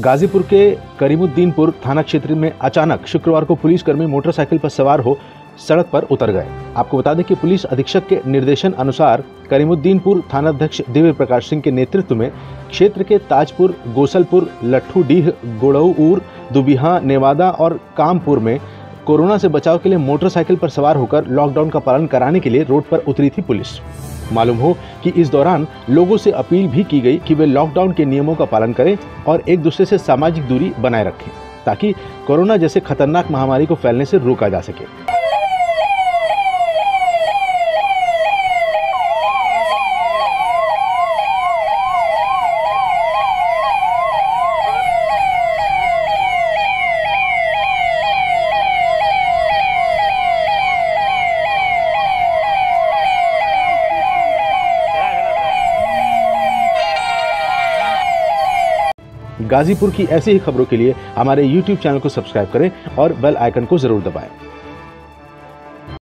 गाजीपुर के करीमुद्दीनपुर थाना क्षेत्र में अचानक शुक्रवार को पुलिसकर्मी मोटरसाइकिल पर सवार हो सड़क पर उतर गए। आपको बता दें कि पुलिस अधीक्षक के निर्देशन अनुसार करीमुद्दीनपुर थानाध्यक्ष दिव्य प्रकाश सिंह के नेतृत्व में क्षेत्र के ताजपुर, गोसलपुर, लट्ठू, डीह, गोड़ऊर, दुबिहा, नेवादा और कामपुर में कोरोना से बचाव के लिए मोटरसाइकिल पर सवार होकर लॉकडाउन का पालन कराने के लिए रोड पर उतरी थी पुलिस। मालूम हो कि इस दौरान लोगों से अपील भी की गई कि वे लॉकडाउन के नियमों का पालन करें और एक दूसरे से सामाजिक दूरी बनाए रखें, ताकि कोरोना जैसे खतरनाक महामारी को फैलने से रोका जा सके। गाजीपुर की ऐसी ही खबरों के लिए हमारे YouTube चैनल को सब्सक्राइब करें और बेल आइकन को ज़रूर दबाएँ।